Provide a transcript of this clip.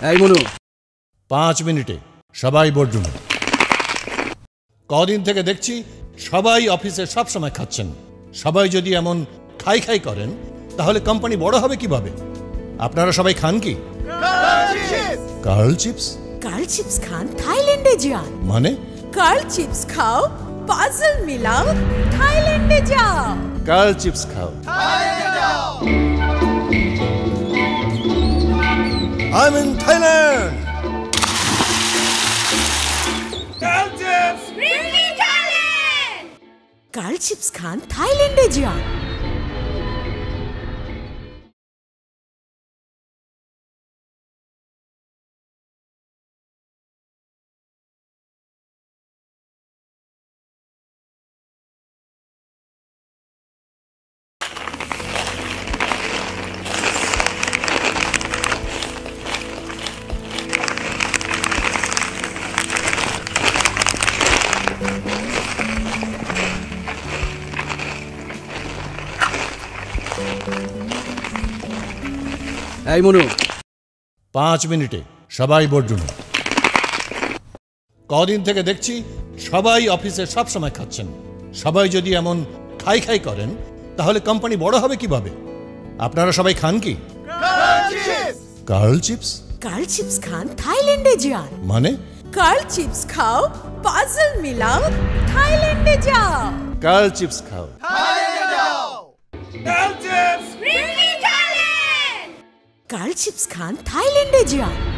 এই মনু। পাঁচ মিনিটে সবাই বোর্ডরুমে কদিন থেকে দেখছি সবাই অফিসে সব সময় খাচ্ছেন। সবাই যদি এমন খাই খাই করেন তাহলে কোম্পানি বড় হবে কীভাবে? আপনারা সবাই খান কি? কার্ল চিপস কার্ল চিপস খান থাইল্যান্ডে যান। মানে? কার্ল চিপস খাও পাজল মিলাও থাইল্যান্ডে যাও। কার্ল চিপস খাও। I'm in Thailand! Girl chips! really Thailand. Girl chips khan Thailand e jiyan! এই মনু। পাঁচ মিনিটে সবাই বোর্ডরুমে কদিন থেকে দেখছি সবাই অফিসে সব সময় খাচ্ছেন। সবাই যদি এমন খাই খাই করেন তাহলে কোম্পানি বড় হবে কীভাবে? আপনারা সবাই খান কি? কার্ল চিপস কার্ল চিপস খান থাইল্যান্ডে যান। মানে? কার্ল চিপস খাও পাজল মিলাও থাইল্যান্ডে যাও। কার্ল চিপস খাও। কার্ল চিপস খান থাইল্যান্ডে যান